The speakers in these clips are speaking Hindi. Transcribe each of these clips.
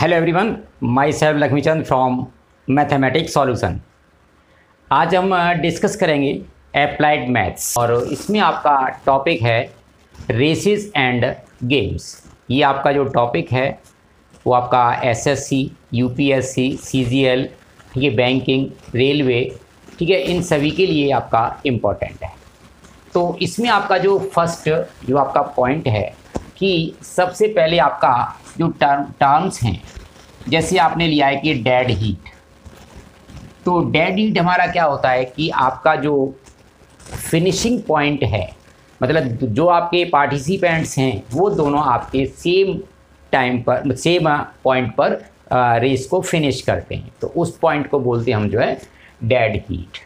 Hello everyone myself Laxmichand from mathematics solution आज हम डिस्कस करेंगे अप्लाइड मैथ्स और इसमें आपका टॉपिक है रेसेस एंड गेम्स ये आपका जो टॉपिक है वो आपका एसएससी, यूपीएससी, सीजीएल, है बैंकिंग रेलवे ठीक है इन सभी के लिए आपका इम्पोर्टेंट है। तो इसमें आपका जो फ़र्स्ट जो आपका पॉइंट है कि सबसे पहले आपका जो टर्म टर्म्स हैं, जैसे आपने लिया है कि डेड हीट तो डेड हीट हमारा क्या होता है कि आपका जो फिनिशिंग पॉइंट है मतलब जो आपके पार्टिसिपेंट्स हैं, वो दोनों आपके सेम टाइम पर सेम पॉइंट पर रेस को फिनिश करते हैं। तो उस पॉइंट को बोलते हैं हम जो है डेड हीट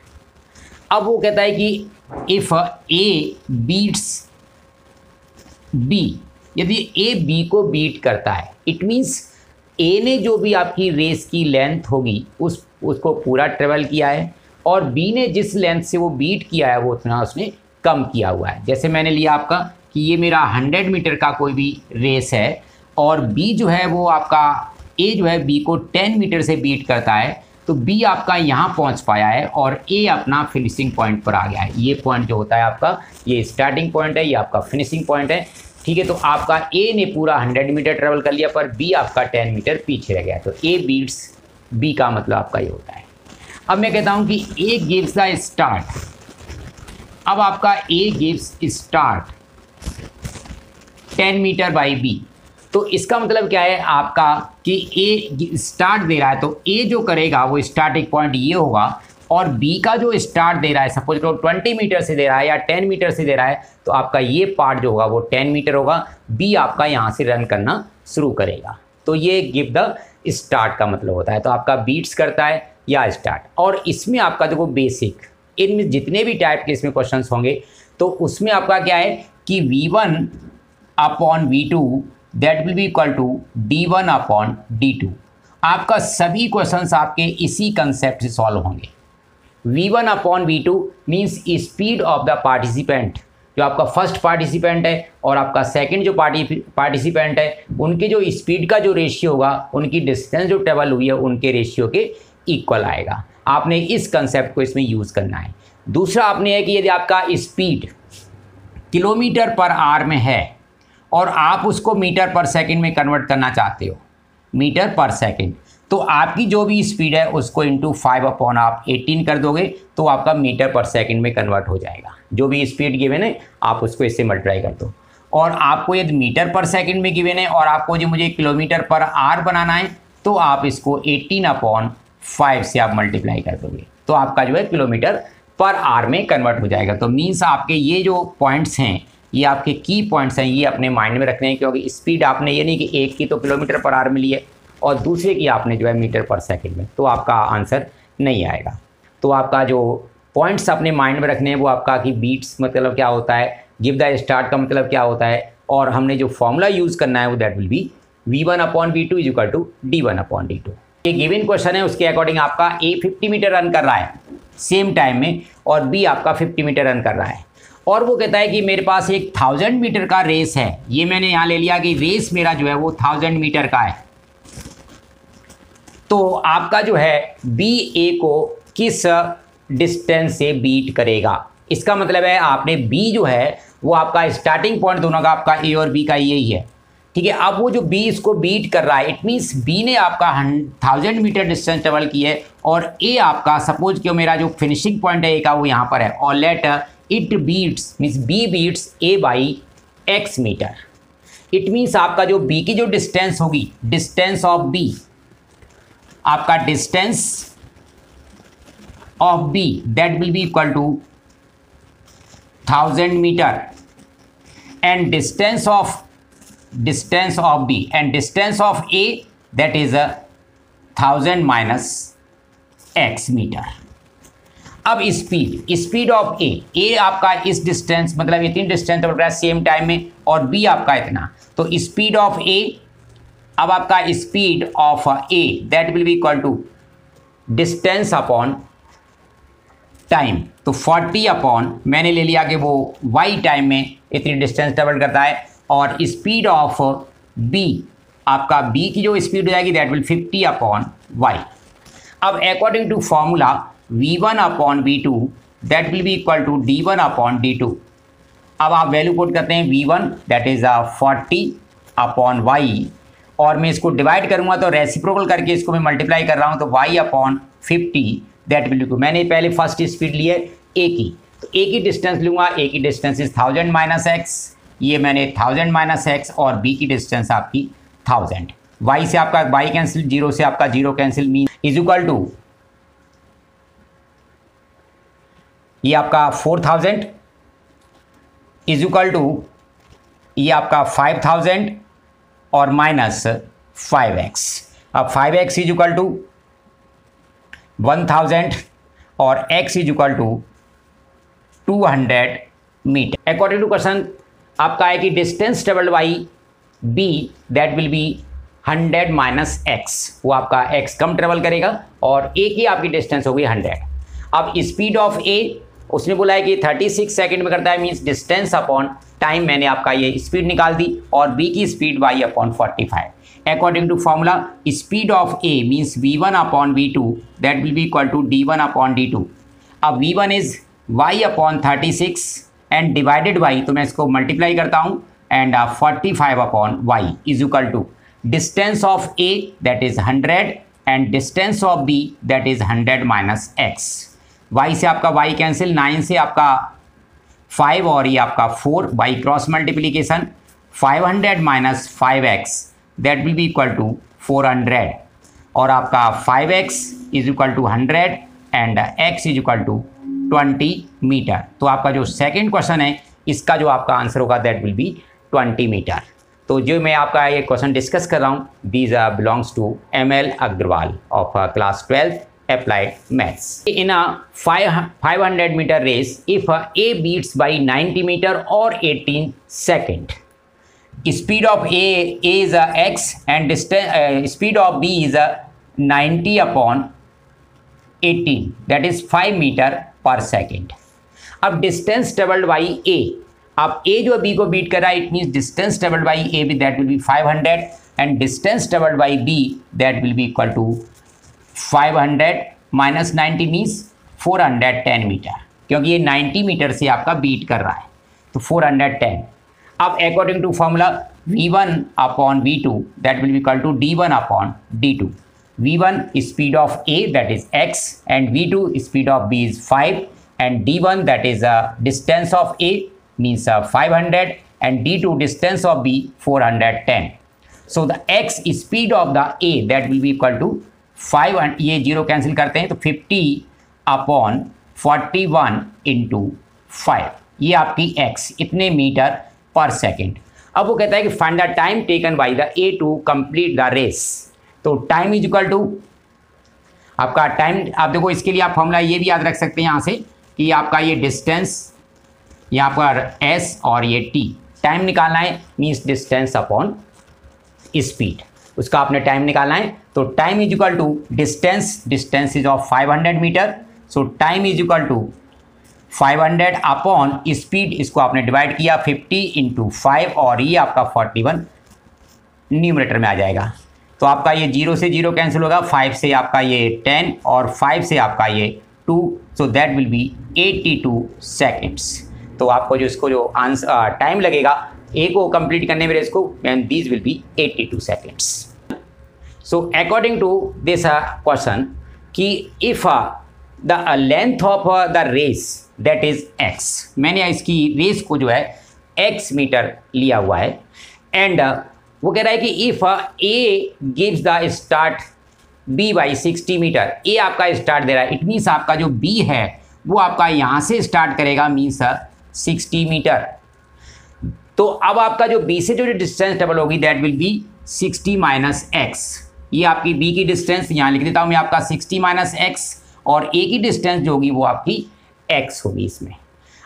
अब वो कहता है कि इफ़ ए बीट्स बी यदि ए बी को बीट करता है इट मीन्स ए ने जो भी आपकी रेस की लेंथ होगी, उस, उसको पूरा ट्रेवल किया है, और बी ने जिस लेंथ से वो बीट किया है, वो उतना उसने कम किया हुआ है। जैसे मैंने लिया आपका कि ये मेरा हंड्रेड मीटर का कोई भी रेस है, और बी जो है वो आपका ए जो है बी को टेन मीटर से बीट करता है तो बी आपका यहाँ पहुँच पाया है, और ए अपना फिनिशिंग पॉइंट पर आ गया है। ये पॉइंट जो होता है आपका, ये स्टार्टिंग पॉइंट है, ये आपका फिनिशिंग पॉइंट है ठीक है तो आपका ए ने पूरा 100 मीटर ट्रेवल कर लिया, पर बी आपका 10 मीटर पीछे रह गया। तो ए बीट्स बी का मतलब आपका ये होता है। अब मैं कहता हूँ कि ए गिव्स द स्टार्ट अब आपका A gives start 10 meter by B तो इसका मतलब क्या है आपका कि ए स्टार्ट दे रहा है तो ए जो करेगा, वो स्टार्टिंग पॉइंट ये होगा और बी का जो स्टार्ट दे रहा है सपोज़ करो ट्वेंटी मीटर से दे रहा है या टेन मीटर से दे रहा है तो आपका ये पार्ट जो होगा वो टेन मीटर होगा। बी आपका यहाँ से रन करना शुरू करेगा। तो ये गिव द स्टार्ट का मतलब होता है। तो आपका बीट्स करता है या स्टार्ट और इसमें आपका देखो बेसिक इनमें जितने भी टाइप के इसमें क्वेश्चन होंगे तो उसमें आपका क्या है कि V one upon V two that will be equal to D one upon D two आपका सभी क्वेश्चंस आपके इसी कंसेप्ट से सॉल्व होंगे। V one upon V two means speed of the participant जो आपका फ़र्स्ट पार्टिसिपेंट है और आपका सेकंड जो पार्टी पार्टिसिपेंट है, उनके जो स्पीड का जो रेशियो होगा, उनकी डिस्टेंस जो ट्रेवल हुई है, उनके रेशियो के इक्वल आएगा। आपने इस कंसेप्ट को इसमें यूज़ करना है। दूसरा आपने है कि यदि आपका स्पीड किलोमीटर पर आर में है और आप उसको मीटर पर सेकंड में कन्वर्ट करना चाहते हो, मीटर पर सेकंड तो आपकी जो भी स्पीड है, उसको इंटू फाइव अपॉन आप एटीन कर दोगे तो आपका मीटर पर सेकंड में कन्वर्ट हो जाएगा। जो भी स्पीड गिवन है, आप उसको इससे मल्टीप्लाई कर दो। और आपको यदि मीटर पर सेकंड में गिवन है, और आपको जो मुझे किलोमीटर पर आर बनाना है तो आप इसको एटीन अपॉन फाइव से आप मल्टीप्लाई कर दोगे। तो आपका जो है किलोमीटर पर आर में कन्वर्ट हो जाएगा। तो मीन्स आपके ये जो पॉइंट्स हैं, ये आपके की पॉइंट्स हैं, ये अपने माइंड में रखने हैं, क्योंकि स्पीड आपने ये नहीं कि एक की तो किलोमीटर पर आर मिली है। और दूसरे की आपने जो है मीटर पर सेकेंड में तो आपका आंसर नहीं आएगा। तो आपका जो पॉइंट्स अपने माइंड में रखने हैं, वो आपका कि बीट्स मतलब क्या होता है गिव द स्टार्ट का मतलब क्या होता है, और हमने जो फॉर्मूला यूज़ करना है, वो that will be V one upon V two is equal to D one upon D two ये गिवन क्वेश्चन है, उसके अकॉर्डिंग आपका ए फिफ्टी मीटर रन कर रहा है सेम टाइम में, और बी आपका फिफ्टी मीटर रन कर रहा है। और वो कहता है कि मेरे पास एक थाउज़ेंड मीटर का रेस है, ये मैंने यहाँ ले लिया कि रेस मेरा जो है वो थाउज़ेंड मीटर का है। तो आपका जो है बी ए को किस डिस्टेंस से बीट करेगा? इसका मतलब है आपने बी जो है, वो आपका स्टार्टिंग पॉइंट दोनों का, आपका ए और बी का यही है। ठीक है, अब वो जो बी इसको बीट कर रहा है इट मीन्स बी ने आपका थाउज़ेंड मीटर डिस्टेंस ट्रेवल की है और ए आपका सपोज़ कि मेरा जो फिनिशिंग पॉइंट है ए का, वो यहाँ पर है और let it beats means B beats A by X meter it means आपका जो बी की जो डिस्टेंस होगी डिस्टेंस ऑफ़ बी आपका distance of B that will be equal to thousand meter and distance of distance of B and distance of A that is a thousand minus X meter अब speed speed of A A आपका इस डिस्टेंस मतलब इतनी डिस्टेंस बढ़ रहा है सेम टाइम में, और बी आपका इतना. तो स्पीड ऑफ़ ए अब आपका speed of A that will be equal to distance upon time तो 40 अपॉन मैंने ले लिया कि वो वाई टाइम में इतनी डिस्टेंस ट्रेवल करता है और स्पीड ऑफ़ बी आपका बी की जो स्पीड हो जाएगी that will fifty upon Y अब according to formula V one upon V two that will be equal to D one upon D two अब आप वैल्यू कोट करते हैं V one that is a forty upon Y और मैं इसको डिवाइड करूँगा तो रेसिप्रोकल करके इसको मैं मल्टीप्लाई कर रहा हूँ तो Y upon fifty that will be मैंने पहले फ़र्स्ट स्पीड ली है ए की। तो ए की डिस्टेंस लूँगा ए की distance is thousand minus X ये मैंने थाउज़ेंड माइनस एक्स और बी की डिस्टेंस आपकी थाउज़ेंड वाई से आपका वाई कैंसिल ज़ीरो से आपका zero cancel mean is equal to ये आपका four thousand is equal to ये आपका फाइव थाउज़ेंड और माइनस फाइव एक्स। अब five X is equal to one thousand और X is equal to two hundred meter. According to question आपका है कि distance double by B that will be hundred minus X. वो आपका एक्स कम ट्रेवल करेगा और ए की आपकी डिस्टेंस होगी हंड्रेड। अब स्पीड ऑफ़ ए उसने बोला है कि 36 सेकंड में करता है मीन्स डिस्टेंस अपॉन टाइम मैंने आपका ये स्पीड निकाल दी और बी की speed Y upon forty five according to formula speed of A means V one upon V two that will be equal to D one upon D two अब V one is Y upon thirty six and divided Y तो मैं इसको मल्टीप्लाई करता हूँ and forty five upon Y is equal to distance of A that is hundred and distance of B that is hundred minus X Y से आपका वाई कैंसिल नाइन से आपका फाइव और ये आपका four by cross multiplication five hundred minus five X that will be equal to four hundred और आपका five X is equal to hundred and X is equal to twenty meter तो आपका जो सेकेंड क्वेश्चन है, इसका जो आपका आंसर होगा that will be twenty meter तो जो मैं आपका ये क्वेश्चन डिस्कस कर रहा हूँ these belongs to M L Agarwal of class twelfth applied maths. In a 500 meter race, if A beats by 90 meter or 18 second, speed of A A is a x and distance, uh, speed of B is a 90 upon 18 that is 5 meter per second. अब डिस्टेंस डबल्ड बाई ए अब ए जो बी को बीट कर रहा है it mean distance doubled by A B that will be 500 and distance doubled by B that will be equal to 500 minus 90 means 410 meter क्योंकि ये 90 मीटर से आपका बीट कर रहा है। तो 410 अब according to formula V one upon V two that will be equal to D one upon D two V one speed of A that is X and V two speed of B is five and D one that is a distance of A means a 500 and D two distance of B four hundred ten so the X speed of the A that will be equal to five ये ज़ीरो कैंसिल करते हैं तो fifty upon forty one into five. ये आपकी एक्स इतने मीटर पर सेकेंड। अब वो कहता है कि find the time taken by the A to complete the race तो टाइम इज़ इक्वल टू आपका टाइम आप देखो इसके लिए आप फॉर्मूला ये भी याद रख सकते हैं यहाँ से कि आपका ये डिस्टेंस यहाँ पर एस और ये टी टाइम निकालना है मीन्स डिस्टेंस अपॉन स्पीड उसका आपने टाइम निकालना है। तो time is equal to distance distance is of 500 meter so time is equal to 500 upon speed इसको आपने डिवाइड किया 50 इंटू फाइव और ये आपका 41 न्यूमरेटर में आ जाएगा। तो आपका ये ज़ीरो से ज़ीरो कैंसिल होगा फाइव से आपका ये टेन और फाइव से आपका ये two so that will be eighty two seconds तो आपको जो इसको जो आंसर टाइम लगेगा ए को कंप्लीट करने में इसको and these will be eighty two seconds so according to this question कि if the length of the race that is X मैंने इसकी रेस को जो है एक्स मीटर लिया हुआ है एंड uh, वो कह रहा है कि if A gives the start B by sixty meter A आपका स्टार्ट दे रहा है इट मीन्स आपका जो बी है वो आपका यहाँ से स्टार्ट करेगा मीन्स सिक्सटी मीटर तो अब आपका जो बी से जो डिस्टेंस डबल होगी that will be sixty minus X ये आपकी बी की डिस्टेंस यहाँ लिख देता हूँ मैं आपका सिक्सटी माइनस एक्स और ए की डिस्टेंस जो होगी वो आपकी एक्स होगी इसमें।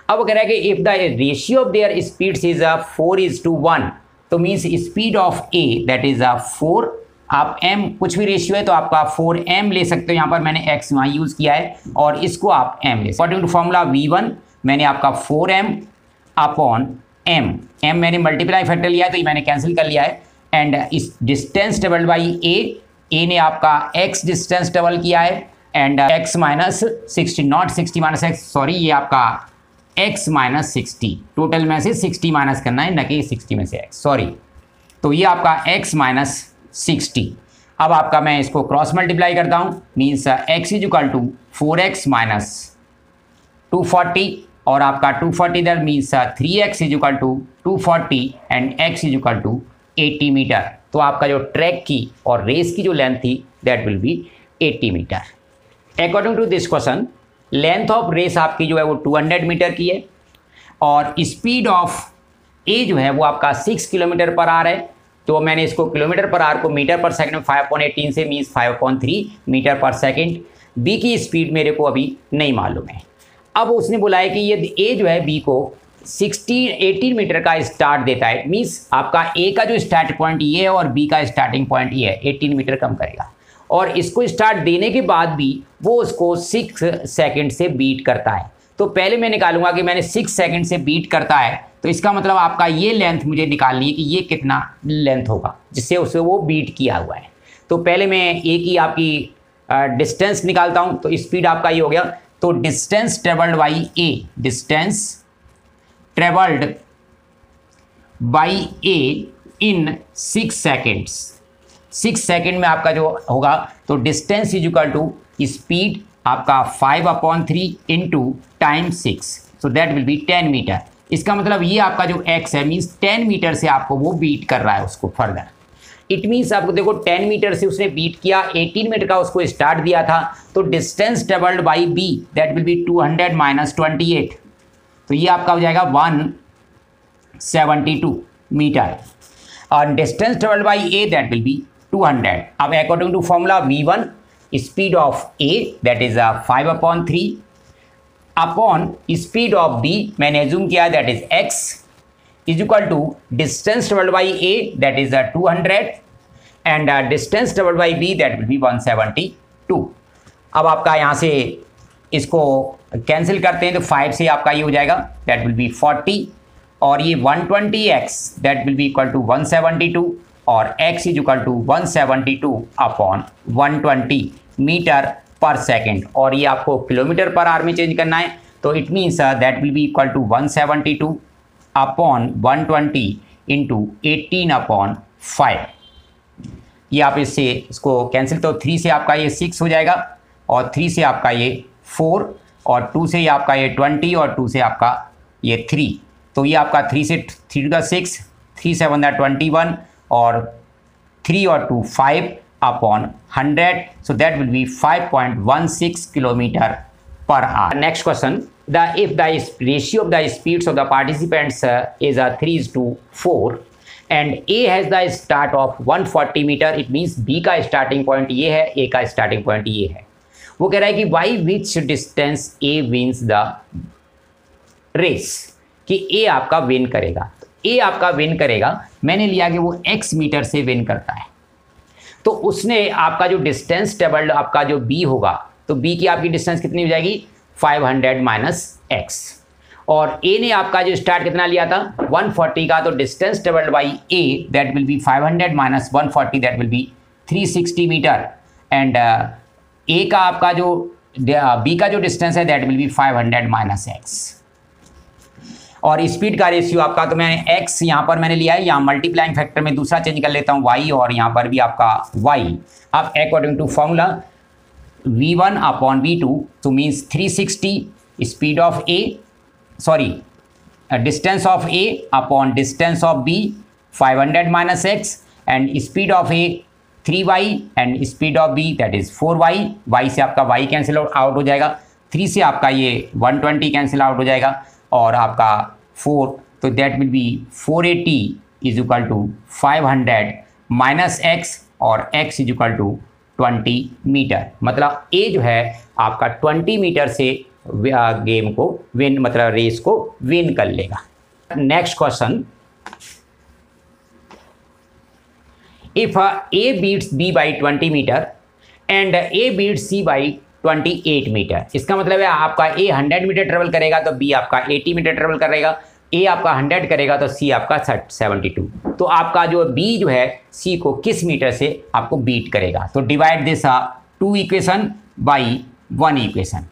अब कह रहा है कि if the ratio of their speed is a four is to one तो means speed of A that is a four आप m कुछ भी रेशियो है तो आपका एम ले सकते हो। यहाँ पर मैंने x वहाँ यूज़ किया है और इसको आप m ले according to formula V one मैंने आपका four M upon m m मैंने मल्टीप्लाई फैक्टर लिया है तो ये मैंने कैंसिल कर लिया है। एंड इस distance double by A A ने आपका एक्स डिस्टेंस डबल किया है and X minus sixty not sixty minus X sorry ये आपका एक्स माइनस सिक्सटी टोटल में से सिक्सटी माइनस करना है, न कि सिक्सटी में से एक्स सॉरी तो ये आपका एक्स माइनस सिक्सटी अब आपका मैं इसको क्रॉस मल्टीप्लाई करता हूँ means X is equal to four X minus two forty और आपका two forty there means three X is equal to two forty and X is equal to eighty meter. तो आपका जो ट्रैक की और रेस की जो लेंथ थी that will be eighty meter. According to this question length of race आपकी जो है वो टू हंड्रेड मीटर की है और स्पीड ऑफ़ ए जो है वो आपका सिक्स किलोमीटर पर आर है। तो मैंने इसको किलोमीटर पर आर को मीटर पर सेकंड में फाइव पॉइंट एटीन से means five point three meter per second B की स्पीड मेरे को अभी नहीं मालूम है। अब उसने बोला है कि ये ए जो है बी को 16 18 मीटर का स्टार्ट देता है। मीन्स आपका ए का जो स्टार्ट पॉइंट ये है और बी का स्टार्टिंग पॉइंट ये है। 18 मीटर कम करेगा। और इसको स्टार्ट देने के बाद भी वो उसको सिक्स सेकेंड से बीट करता है। तो पहले मैं निकालूँगा कि मैंने सिक्स सेकेंड से बीट करता है। तो इसका मतलब आपका ये लेंथ मुझे निकालनी है कि ये कितना लेंथ होगा, जिससे उसे वो बीट किया हुआ है। तो पहले मैं ए की आपकी डिस्टेंस निकालता हूँ। तो स्पीड आपका ये हो गया। तो distance travelled by A distance travelled by A in six seconds six second में आपका जो होगा तो distance is equal to speed आपका five upon three into time six so that will be ten meter इसका मतलब ये आपका जो एक्स है मीन्स टेन मीटर से आपको वो बीट कर रहा है उसको फर्दर इट मीन्स आपको देखो टेन मीटर से उसने बीट किया एटीन मीटर का उसको स्टार्ट दिया था तो distance doubled by B that will be two hundred minus twenty eight तो ये आपका हो जाएगा वन सेवेंटी टू मीटर। और distance doubled by A that will be two hundred अब according to formula V one speed of A that is a five upon three upon speed of B मैंने एज्यूम किया that is X is equal to distance double by A that is a two hundred and distance double by B that will be one seventy two अब आपका यहाँ से इसको कैंसिल करते हैं तो फाइव से आपका ये हो जाएगा दैट विल बी फोर्टी और ये one twenty X that will be equal to one seventy two और X is equal to one seventy two upon one twenty meter per second और ये आपको किलोमीटर पर आर में चेंज करना है तो it means that will be equal to one seventy two upon one twenty into eighteen upon five ये आप इससे, इसको कैंसिल तो थ्री से आपका ये सिक्स हो जाएगा, और थ्री से आपका ये फोर और टू से ही आपका ये ट्वेंटी और टू से आपका ये थ्री तो ये आपका थ्री से three two दिक्स three seven the twenty one और थ्री और two five upon hundred so that will be five point one six kilometre पर our next question the if the ratio of the speeds of the participants is a three is to four and A has the start of one forty metre it means B का स्टार्टिंग पॉइंट ये है ए का स्टार्टिंग पॉइंट ये है वो कह रहा है कि by which distance A wins the race कि ए आपका विन करेगा। तो a आपका विन करेगा। मैंने लिया कि वो x मीटर से विन करता है। तो उसने आपका जो डिस्टेंस टेबल आपका जो बी होगा तो बी की आपकी डिस्टेंस कितनी हो जाएगी? 500 हंड्रेड माइनस एक्स और ए ने आपका जो स्टार्ट कितना लिया था? 140 का। तो distance table by A that will be 500 hundred minus one that will be 360 metre and A का आपका जो बी का जो डिस्टेंस है that will be 500 hundred minus X और स्पीड का रेशियो आपका तो मैंने एक्स यहाँ पर मैंने लिया है, यहाँ मल्टीप्लाइंग फैक्टर में दूसरा चेंज कर लेता हूँ वाई और यहाँ पर भी आपका वाई अब according to formula V one upon V two to means three sixty speed of A sorry distance of A upon distance of B five hundred minus X and speed of A three Y and speed of B that is four Y Y से आपका वाई कैंसिल आउट हो जाएगा। थ्री से आपका ये वन ट्वेंटी कैंसिल आउट हो जाएगा और आपका फोर तो that will be four eighty is equal to five hundred minus X और X is equal to twenty metre मतलब ए जो है, आपका ट्वेंटी मीटर से गेम को विन मतलब रेस को विन कर लेगा। Next question if A beats B by twenty metre and A beats C by 28 metre इसका मतलब है आपका ए 100 मीटर ट्रेवल करेगा तो बी आपका 80 मीटर ट्रेवल करेगा। ए आपका हंड्रेड करेगा तो सी आपका सेवेंटी टू तो आपका जो बी जो है सी को किस मीटर से आपको बीट करेगा? तो divide this two equation by one equation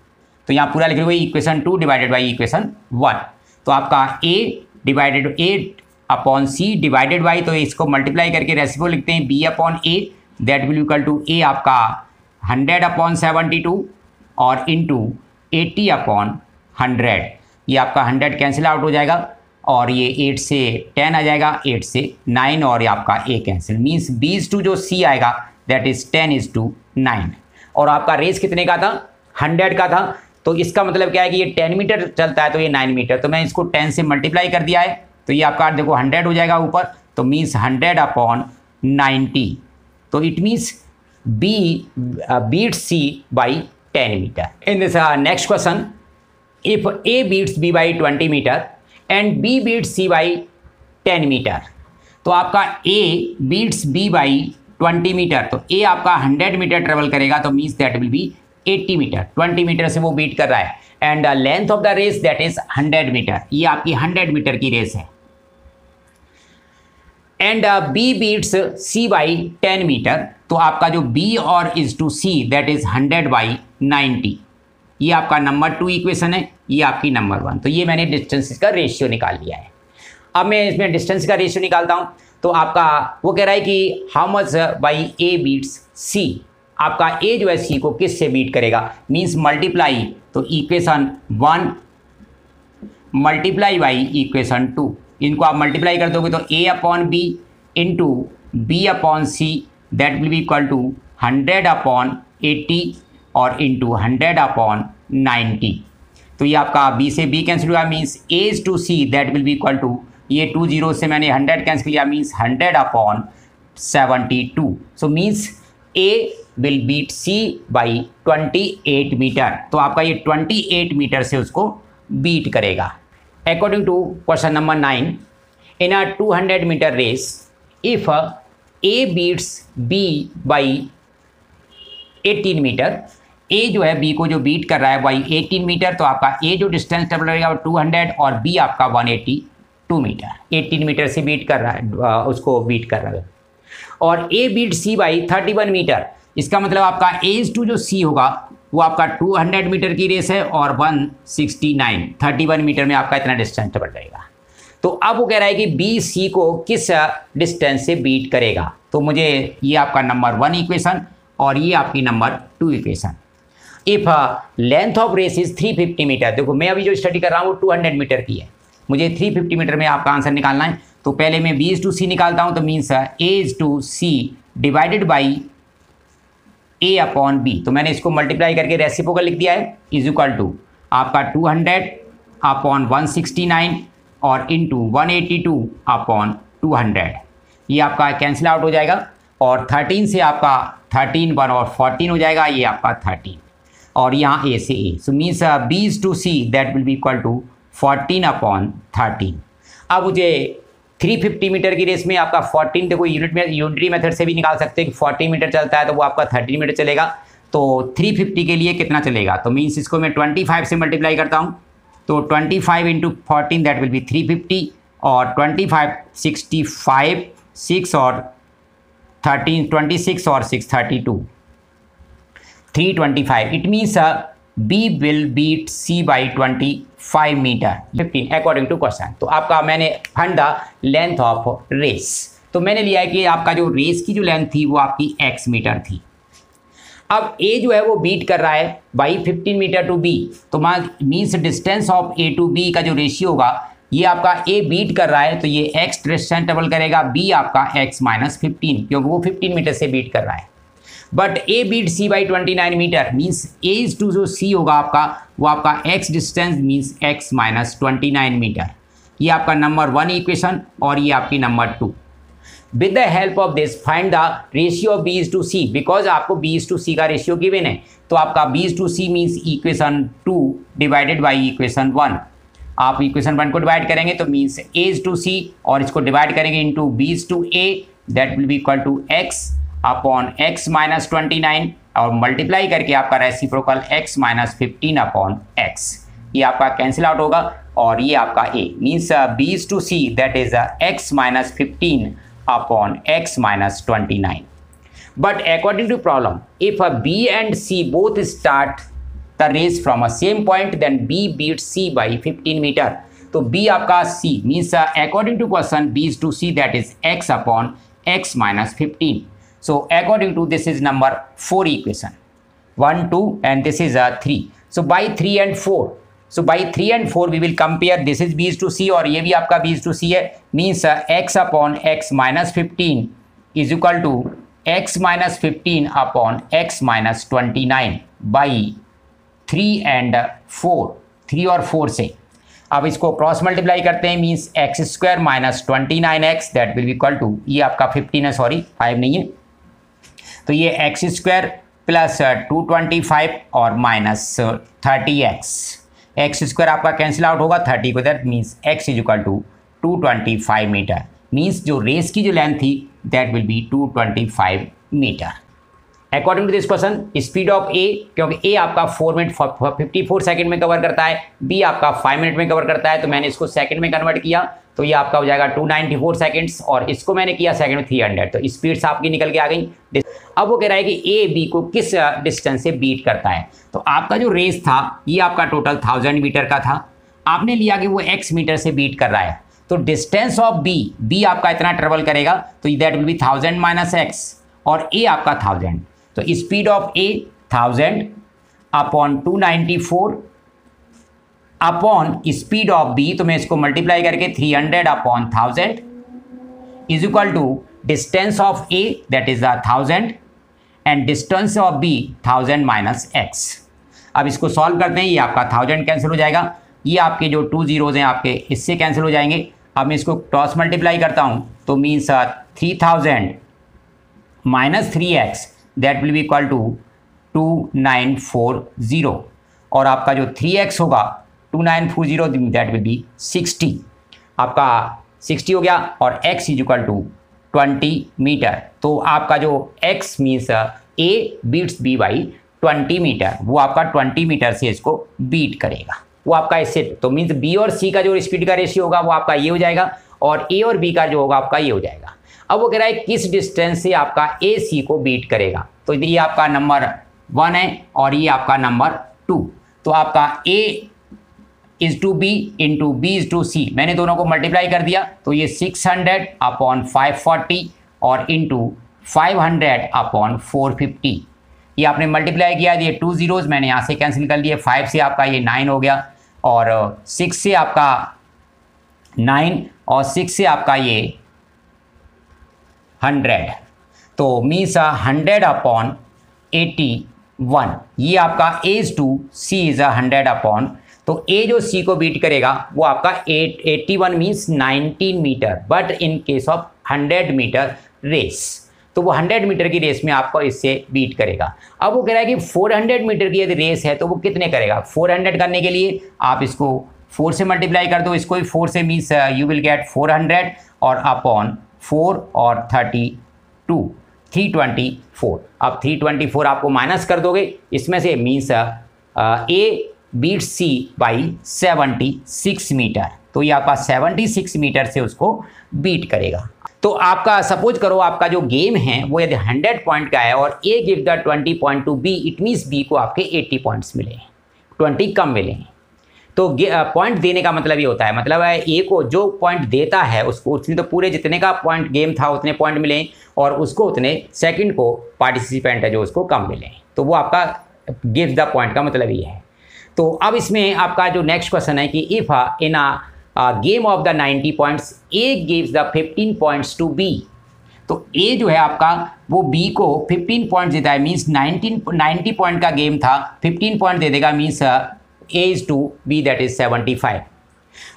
तो यहाँ पूरा लिख रहे equation two divided by equation one तो आपका A divided A upon C divided by तो इसको मल्टीप्लाई करके रेसिपो लिखते हैं, B upon A, that will equal to A आपका हंड्रेड अपॉन सेवेंटी टू और इंटू एटी अपॉन हंड्रेड। ये आपका हंड्रेड कैंसिल आउट हो जाएगा और ये एट से टेन आ जाएगा, एट से नाइन और ये आपका A cancel. Means B is to जो सी आएगा, that is ten is to nine. और आपका रेस कितने का था? हंड्रेड का था। तो इसका मतलब क्या है कि ये टेन मीटर चलता है तो ये नाइन मीटर। तो मैं इसको टेन से मल्टीप्लाई कर दिया है। तो ये आपका देखो हंड्रेड हो जाएगा ऊपर तो मीन्स हंड्रेड अपॉन नाइन्टी तो it means B beat C by ten metre in this next question if A beats B by 20 metre and B beats C by 10 metre तो आपका A beats B by 20 metre तो ए आपका 100 मीटर ट्रेवल करेगा तो means that will be 80 metre 20 metre से वो बीट कर रहा है. And length of the race that is 100 metre ये आपकी 100 मीटर की रेस है. And B beats C by ten metre तो आपका जो बी और is to C that is hundred by ninety ये आपका नंबर टू इक्वेशन है, ये आपकी नंबर वन तो ये मैंने डिस्टेंस का रेशियो निकाल लिया है। अब मैं इसमें डिस्टेंस का रेशियो निकालता हूँ। तो आपका वो कह रहा है कि how much by A beats C आपका ए जो है सी को किस से बीट करेगा? मीन्स मल्टीप्लाई तो equation one multiply by equation two इनको आप मल्टीप्लाई कर दोगे तो A upon B into B upon C that will be equal to hundred upon eighty और इंटू हंड्रेड अपॉन नाइन्टी तो ये आपका बी से बी कैंसिल हुआ means A is to C that will be equal to ये टू ज़ीरो से मैंने हंड्रेड कैंसिल किया means hundred upon seventy two so means A will beat C by twenty eight metre तो आपका ये ट्वेंटी एट मीटर से उसको बीट करेगा। To question number nine in a two hundred metre race if A beats B by eighteen metre A जो है बी को जो बीट कर रहा है वही 18 मीटर तो आपका ए जो डिस्टेंस ट्रेवल रहेगा वो 200 और बी आपका 182 मीटर 18 मीटर से बीट कर रहा है उसको बीट कर रहा है। और A beat C by 31 metre इसका मतलब आपका एज टू जो सी होगा वो आपका 200 मीटर की रेस है और 169 31 मीटर में आपका इतना डिस्टेंस ट्रेवल रहेगा तो अब वो कह रहा है कि बी सी को किस डिस्टेंस से बीट करेगा? तो मुझे ये आपका नंबर वन इक्वेशन और ये आपकी number two equation if length of race is 350 metre देखो मैं अभी जो स्टडी कर रहा हूँ वो 200 मीटर की है। मुझे 350 मीटर में आपका आंसर निकालना है। तो पहले मैं बी इज़ टू सी निकालता हूँ तो means A is to C divided by A upon B तो मैंने इसको मल्टीप्लाई करके रेसिपोकल लिख दिया है इज़ इक्वल टू आपका 200 अपॉन 169 और into one eighty two upon two ये आपका कैंसिल आउट हो जाएगा और 13 से आपका 13 वन और 14 हो जाएगा, ये आपका 13 और यहाँ ए से A so means B is to C that will be equal to fourteen upon thirteen अब मुझे 350 मीटर की रेस में आपका 14 देखो यूनिट में यूनिटरी मेथड से भी निकाल सकते हैं कि 40 मीटर चलता है तो वो आपका 30 मीटर चलेगा। तो 350 के लिए कितना चलेगा? तो मीन्स इसको मैं 25 से मल्टीप्लाई करता हूँ। तो 25 five into fourteen that will be 350 और 25 65 सिक्स और 13 26 और 6 32 325 it means uh, B will beat C by 25 metre 15 according to question तो आपका मैंने found the length of race तो मैंने लिया है कि आपका जो रेस की जो लेंथ थी वो आपकी x मीटर थी. अब a जो है वो बीट कर रहा है बाई 15 मीटर टू b. तो मान means distance of a to b का जो रेशियो होगा ये आपका a बीट कर रहा है तो ये x डिस्टेंस डबल करेगा b आपका x माइनस फिफ्टीन क्योंकि वो 15 मीटर से बीट कर रहा है. But A beat C by twenty nine metre means A is to जो सी होगा आपका। वो आपका X distance means X minus twenty nine metre ये आपका नंबर वन इक्वेशन और ये आपकी number two with the help of this find the ratio of B is to C because आपको बी इज़ टू सी का रेशियो गिवन है। तो आपका B is to C means equation two divided by equation one आप इक्वेशन वन को डिवाइड करेंगे तो means A is to C और इसको डिवाइड करेंगे into B is to A that will be equal to X upon X minus twenty nine और मल्टीप्लाई करके आपका reciprocal X minus fifteen upon X ये आपका कैंसिल आउट होगा और ये आपका A means B to C that is X minus fifteen upon X minus twenty nine. But according to problem if B and C both start the race from a same point then B beat C by fifteen metre तो बी आपका C means according to question B to C that is X upon X minus fifteen. So according to this is number 4 equation 1 2 and this is a uh, 3 so by 3 and 4 so by 3 and 4 we will compare this is b is to c और ये भी आपका b is to c है means uh, x upon x minus 15 is equal to x minus 15 upon x minus 29 by 3 and 4 3 और 4 से अब इसको क्रॉस मल्टीप्लाई करते हैं means X square minus twenty nine X that will equal to ये आपका फिफ्टीन है सॉरी फाइव नहीं है तो ये X square plus two twenty five और minus thirty X X square आपका कैंसिल आउट होगा थर्टी को that means X is equal to two twenty five metre means जो रेस की जो लेंथ थी that will be two twenty five metre according to this question speed of A क्योंकि ए आपका four minute fifty four second में कवर करता है बी आपका फाइव मिनट में कवर करता है तो मैंने इसको सेकंड में कन्वर्ट किया। तो ये आपका हो जाएगा टू नाइन्टी फोर सेकेंड्स और इसको मैंने किया सेकंड में थ्री हंड्रेड तो स्पीड्स आपकी निकल के आ गई। अब वो कह रहा है कि ए बी को किस डिस्टेंस से बीट करता है? तो आपका जो रेस था, ये आपका टोटल थाउज़ेंड मीटर का था। आपने लिया कि वो एक्स मीटर से बीट कर रहा है। तो डिस्टेंस ऑफ़ बी बी आपका इतना ट्रेवल करेगा तो that will be thousand minus X और ए आपका थाउज़ेंड तो speed of A thousand upon two ninety four upon speed of B तो मैं इसको मल्टीप्लाई करके three hundred upon thousand is equal to distance of A that is the thousand and distance of B thousand minus X अब इसको सॉल्व करते हैं, ये आपका थाउज़ेंड कैंसिल हो जाएगा। ये आपके जो टू जीरोज हैं, आपके इससे कैंसिल हो जाएँगे। अब मैं इसको क्रॉस मल्टीप्लाई करता हूँ तो means three thousand minus three X that will be equal to two nine four zero और आपका जो थ्री एक्स होगा two nine four zero that will be sixty आपका सिक्सटी हो गया और X is equal to twenty metre तो आपका जो X means A beats B by twenty metre वो आपका ट्वेंटी मीटर से इसको बीट करेगा। वो आपका इससे तो मीन्स बी और सी का जो स्पीड का रेशियो होगा, वो आपका ये हो जाएगा और ए और बी का जो होगा, आपका ये हो जाएगा। अब वो कह रहा है किस डिस्टेंस से आपका ए सी को बीट करेगा। तो ये आपका नंबर वन है और ये आपका नंबर टू तो आपका A is to B into B is to C मैंने दोनों को मल्टीप्लाई कर दिया तो ये सिक्स हंड्रेड अपॉन फाइव और into five hundred upon four fifty ये आपने मल्टीप्लाई किया, ये टू जीरोज मैंने यहाँ से कैंसिल कर लिए फाइव से आपका ये नाइन हो गया और सिक्स से आपका नाइन और सिक्स से आपका ये हंड्रेड तो means hundred upon eighty one ये आपका A is to C is a hundred upon तो ए जो सी को बीट करेगा, वो आपका eight eighty one means nineteen metre but in case of hundred metre race तो वो 100 मीटर की रेस में आपको इससे बीट करेगा। अब वो कह रहा है कि 400 मीटर की यदि रेस है तो वो कितने करेगा? 400 करने के लिए आप इसको 4 से मल्टीप्लाई कर दो, इसको भी 4 से मीन्स यू विल गेट 400 और अपॉन 4 और 32 324 अब 324 आपको माइनस कर दोगे, इसमें से means A beat C by 76 metre. तो ये आपका 76 मीटर से उसको बीट करेगा। तो आपका, सपोज़ करो आपका जो गेम है, वो यदि 100 पॉइंट का है और A give the 20 point to B, it means B को आपके 80 पॉइंट्स मिले। 20 कम मिले। तो पॉइंट देने का मतलब ये होता है मतलब है ए को जो पॉइंट देता है उसको, उसने तो पूरे जितने का पॉइंट गेम था उतने पॉइंट मिले और उसको उतने सेकंड को पार्टिसिपेंट है जो उसको कम मिले। तो वो आपका गिव द पॉइंट का मतलब ये है। तो अब इसमें आपका जो नेक्स्ट क्वेश्चन है कि if in a game of the 90 points A gives the 15 points to B तो ए जो है आपका, वो बी को 15 पॉइंट देता है मीन्स 19 90 पॉइंट का गेम था 15 पॉइंट दे देगा means A is to B that is 75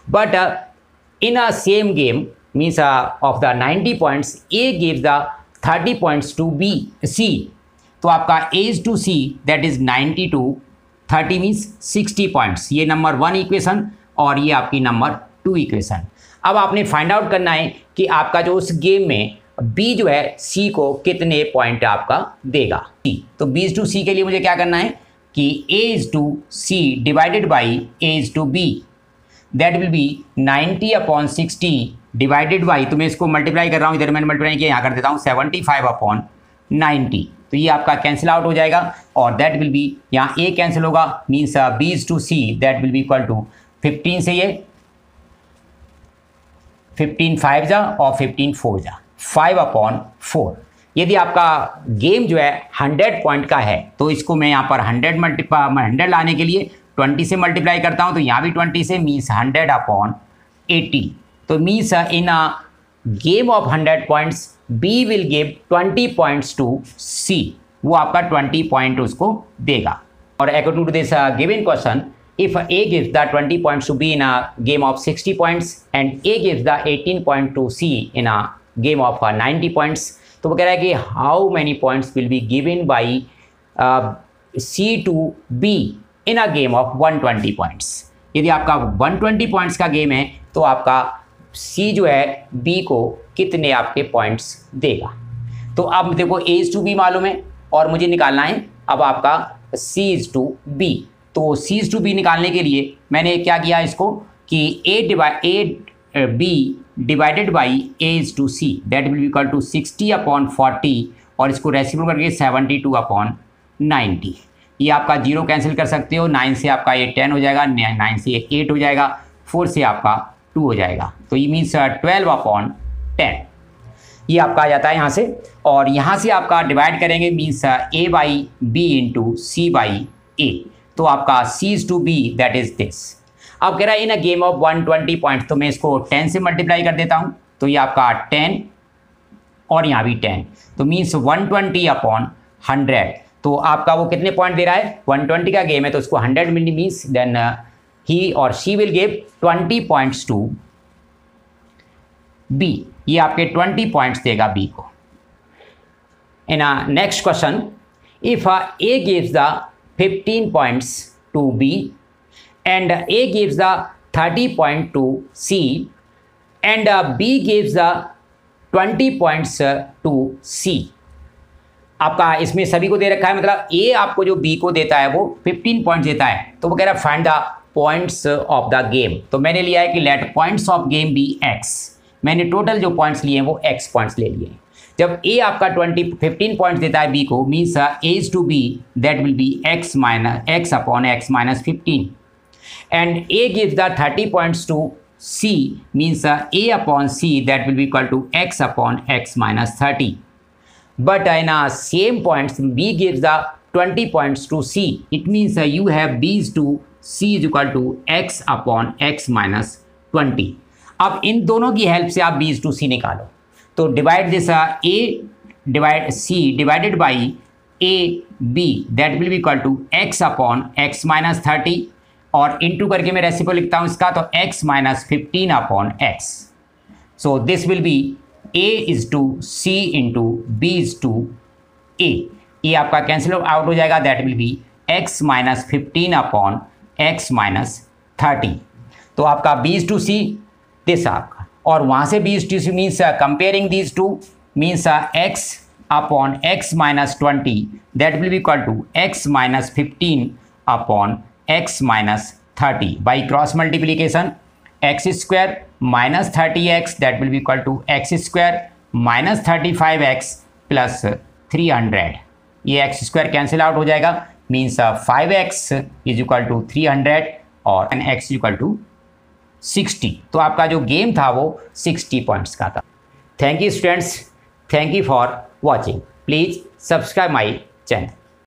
but in a same game means of the 90 points A gives the 30 points to B C तो आपका A is to C that is 90 to 30 means 60 points. ये नंबर वन इक्वेशन और ये आपकी नंबर टू इक्वेशन। अब आपने फाइंड आउट करना है कि आपका जो उस गेम में बी जो है सी को कितने पॉइंट आपका देगा? तो बी टू सी के लिए मुझे क्या करना है कि a is to C divided by a is to B that will be 90 upon 60 divided by तो मैं इसको मल्टीप्लाई कर रहा हूँ, इधर मैंने मल्टीप्लाई किया, यहाँ कर देता हूँ 75 अपॉन 90 तो ये आपका कैंसिल आउट हो जाएगा और दैट विल बी यहाँ ए कैंसिल होगा means B is to C that will be equal to 15 से ये 15 फाइव जा और 15 फोर जा फाइव अपॉन फोर यदि आपका गेम जो है हंड्रेड पॉइंट का है तो इसको मैं यहाँ पर हंड्रेड मल्टीपा हंड्रेड लाने के लिए ट्वेंटी से मल्टीप्लाई करता हूँ तो यहाँ भी ट्वेंटी से मीन्स हंड्रेड अपॉन एटी तो means in a game of hundred points B will give twenty points to C वो आपका ट्वेंटी पॉइंट उसको देगा। और according to this given question if A gives the 20 points to B in a game of 60 points and A gives the 18 point to C in a game of 90 points तो वो कह रहा है कि how many points will be given by C to B in a game of 120 points यदि आपका 120 पॉइंट्स का गेम है तो आपका सी जो है बी को कितने आपके पॉइंट्स देगा। तो अब देखो ए इज़ टू बी मालूम है और मुझे निकालना है। अब आपका सी इज़ टू बी तो सी इज़ टू बी निकालने के लिए मैंने क्या किया इसको कि A divide A B divided by A is to C that will equal to sixty upon forty और इसको रेसिपल करके सेवेंटी टू अपॉन नाइन्टी ये आपका ज़ीरो कैंसिल कर सकते हो। नाइन से आपका ये टेन हो जाएगा। नाइन से एट हो जाएगा। फोर से आपका टू हो जाएगा। तो ये मीन्स ट्वेल्व अपॉन टेन। ये आपका आ जाता है यहाँ से। और यहाँ से आपका डिवाइड करेंगे means A by B into C by A तो आपका C is to B that is this अब कह रहा है, in a game of 120 point तो मैं इसको 10 से मल्टीप्लाई कर देता हूँ। तो ये आपका 10 और यहाँ भी 10 तो मीन्स 120 ट्वेंटी अपॉन हंड्रेड तो आपका वो कितने पॉइंट दे रहा है? 120 का गेम है तो उसको 100 मिली मीन्स देन ही और she will give 20 points to B ये आपके 20 पॉइंट्स देगा बी को। In next question if A gives the 15 points to B and A gives the 30 point to C and uh, B gives the 20 points uh, to आपका इसमें सभी को दे रखा है मतलब ए आपको जो बी को देता है वो 15 पॉइंट्स देता है। तो वो कह रहा है find the points of the game तो मैंने लिया है कि let points of game be X मैंने टोटल जो पॉइंट्स लिए हैं वो एक्स पॉइंट्स ले लिए जब ए आपका ट्वेंटी फिफ्टीन पॉइंट्स देता है बी को means A's to B that will be X minus X upon X minus fifteen and A give the thirty points to C means A upon C that will be equal to X upon X minus thirty but I ना same points B give the twenty points to C it means you have B's to C is equal to X upon X minus twenty अब इन दोनों की हेल्प से आप b's टू सी निकालो। तो divide this A divide C divided by A B that will be equal to X upon X minus thirty और इंटू करके मैं रेसिपो लिखता हूँ इसका तो X minus fifteen upon X so this will be A is to C into B is to A ये आपका कैंसिल आउट हो जाएगा that will be X minus fifteen upon X minus thirty तो आपका B is to C this आपका और वहाँ से भी T means comparing these to means X upon X minus twenty that will be equal to X minus fifteen upon X minus thirty by cross multiplication X square minus thirty X that will be equal to X square minus thirty five X plus three hundred ये एक्स स्क्वायर कैंसिल आउट हो जाएगा means five X is equal to three hundred और N X equal to sixty. तो आपका जो गेम था वो सिक्सटी पॉइंट्स का था। Thank you students thank you for watching please subscribe my channel